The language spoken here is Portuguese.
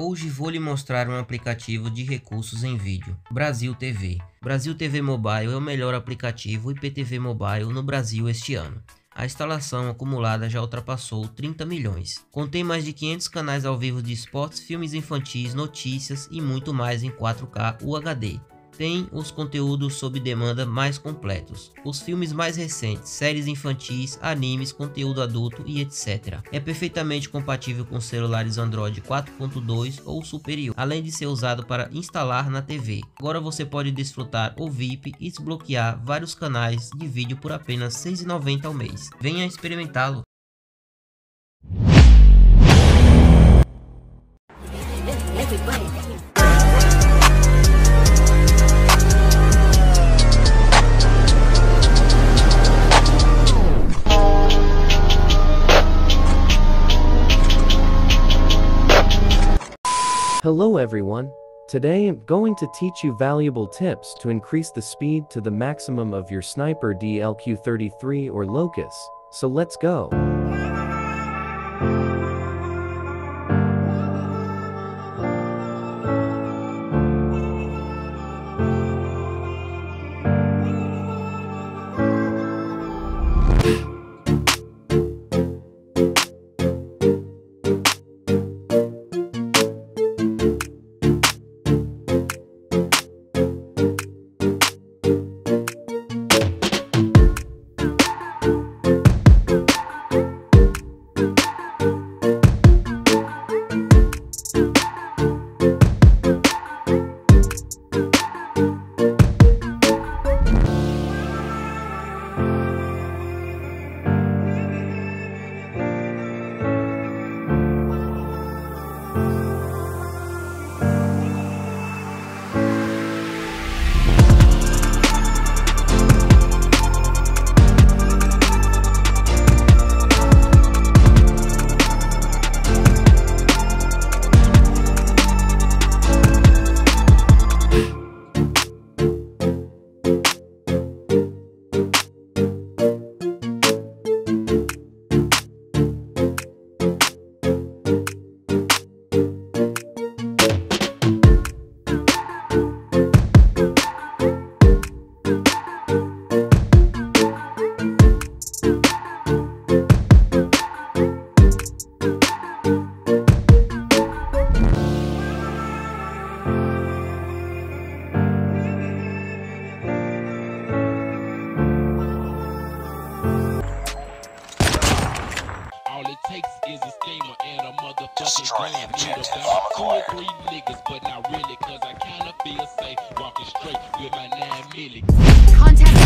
Hoje vou lhe mostrar um aplicativo de recursos em vídeo, Brasil TV. Brasil TV Mobile é o melhor aplicativo IPTV Mobile no Brasil este ano. A instalação acumulada já ultrapassou 30 milhões. Contém mais de 500 canais ao vivo de esportes, filmes infantis, notícias e muito mais em 4K UHD tem os conteúdos sob demanda mais completos, os filmes mais recentes, séries infantis, animes, conteúdo adulto e etc. É perfeitamente compatível com celulares Android 4.2 ou superior, além de ser usado para instalar na TV. Agora você pode desfrutar o VIP e desbloquear vários canais de vídeo por apenas R$ 6,90 ao mês. Venha experimentá-lo! Hello everyone. Today I'm going to teach you valuable tips to increase the speed to the maximum of your Sniper DLQ33 or Locus. So let's go. Takes is a steamer and a motherfucking gram. Need about two or three niggas, but not really, cause I kinda feel safe walking straight with my nine milli. Contact.